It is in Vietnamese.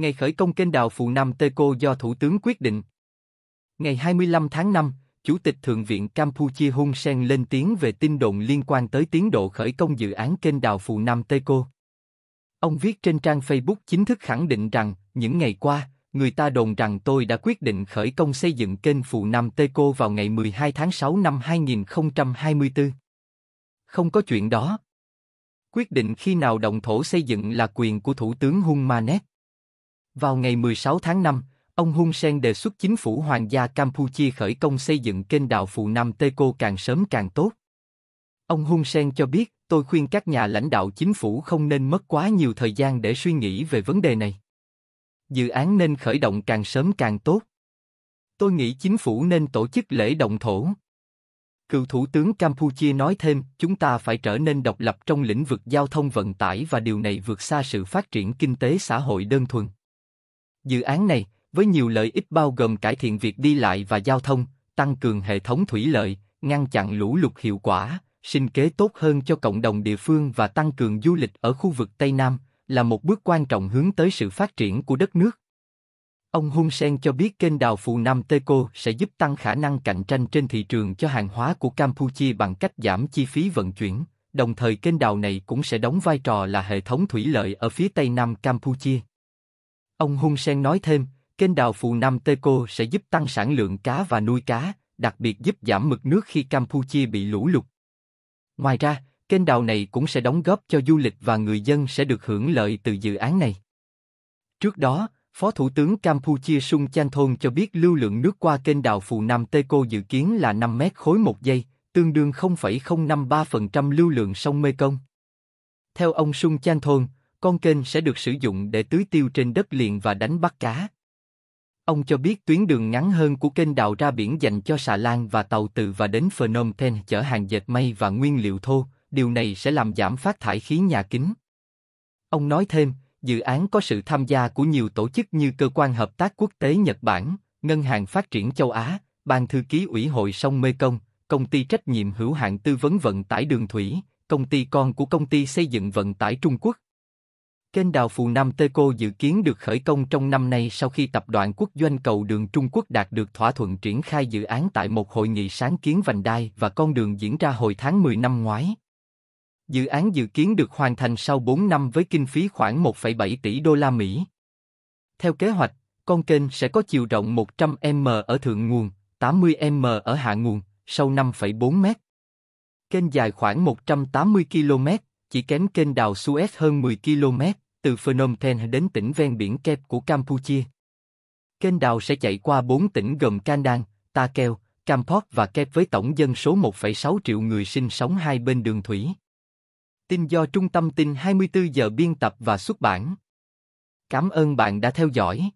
Ngày khởi công kênh đào Phù Nam Teco do Thủ tướng quyết định. Ngày 25 tháng 5, Chủ tịch Thượng viện Campuchia Hun Sen lên tiếng về tin đồn liên quan tới tiến độ khởi công dự án kênh đào Phù Nam Teco. Ông viết trên trang Facebook chính thức khẳng định rằng, những ngày qua, người ta đồn rằng tôi đã quyết định khởi công xây dựng kênh Phù Nam Teco vào ngày 12 tháng 6 năm 2024. Không có chuyện đó. Quyết định khi nào động thổ xây dựng là quyền của Thủ tướng Hun Manet. Vào ngày 16 tháng 5, ông Hun Sen đề xuất chính phủ Hoàng gia Campuchia khởi công xây dựng kênh đào Phù Nam Teco càng sớm càng tốt. Ông Hun Sen cho biết, tôi khuyên các nhà lãnh đạo chính phủ không nên mất quá nhiều thời gian để suy nghĩ về vấn đề này. Dự án nên khởi động càng sớm càng tốt. Tôi nghĩ chính phủ nên tổ chức lễ động thổ. Cựu Thủ tướng Campuchia nói thêm, chúng ta phải trở nên độc lập trong lĩnh vực giao thông vận tải và điều này vượt xa sự phát triển kinh tế xã hội đơn thuần. Dự án này, với nhiều lợi ích bao gồm cải thiện việc đi lại và giao thông, tăng cường hệ thống thủy lợi, ngăn chặn lũ lụt hiệu quả, sinh kế tốt hơn cho cộng đồng địa phương và tăng cường du lịch ở khu vực Tây Nam, là một bước quan trọng hướng tới sự phát triển của đất nước. Ông Hun Sen cho biết kênh đào Phù Nam Teco sẽ giúp tăng khả năng cạnh tranh trên thị trường cho hàng hóa của Campuchia bằng cách giảm chi phí vận chuyển, đồng thời kênh đào này cũng sẽ đóng vai trò là hệ thống thủy lợi ở phía tây nam Campuchia. Ông Hun Sen nói thêm, kênh đào Phù Nam Teco sẽ giúp tăng sản lượng cá và nuôi cá, đặc biệt giúp giảm mực nước khi Campuchia bị lũ lụt. Ngoài ra, kênh đào này cũng sẽ đóng góp cho du lịch và người dân sẽ được hưởng lợi từ dự án này. Trước đó, Phó Thủ tướng Campuchia Sun Chanthong cho biết lưu lượng nước qua kênh đào Phù Nam Teco dự kiến là 5 mét khối một giây, tương đương 0,053% lưu lượng sông Mekong. Theo ông Sun Chanthong, con kênh sẽ được sử dụng để tưới tiêu trên đất liền và đánh bắt cá. Ông cho biết tuyến đường ngắn hơn của kênh đào ra biển dành cho xà lan và tàu từ và đến Phnom Penh chở hàng dệt may và nguyên liệu thô, điều này sẽ làm giảm phát thải khí nhà kính. Ông nói thêm, dự án có sự tham gia của nhiều tổ chức như Cơ quan Hợp tác Quốc tế Nhật Bản, Ngân hàng Phát triển Châu Á, Ban Thư ký Ủy hội sông Mekong, Công ty trách nhiệm hữu hạn tư vấn vận tải đường thủy, công ty con của công ty xây dựng vận tải Trung Quốc. Kênh đào Phù Nam Teco dự kiến được khởi công trong năm nay sau khi tập đoàn quốc doanh cầu đường Trung Quốc đạt được thỏa thuận triển khai dự án tại một hội nghị sáng kiến vành đai và con đường diễn ra hồi tháng 10 năm ngoái. Dự án dự kiến được hoàn thành sau 4 năm với kinh phí khoảng 1,7 tỷ đô la Mỹ. Theo kế hoạch, con kênh sẽ có chiều rộng 100m ở thượng nguồn, 80m ở hạ nguồn, sâu 5,4 m. Kênh dài khoảng 180 km, chỉ kém kênh đào Suez hơn 10 km, từ Phnom Penh đến tỉnh ven biển Kep của Campuchia. Kênh đào sẽ chạy qua 4 tỉnh gồm Kandan, Ta Keo, Kampot và Kep với tổng dân số 1,6 triệu người sinh sống hai bên đường thủy. Tin do Trung tâm tin 24 giờ biên tập và xuất bản. Cảm ơn bạn đã theo dõi.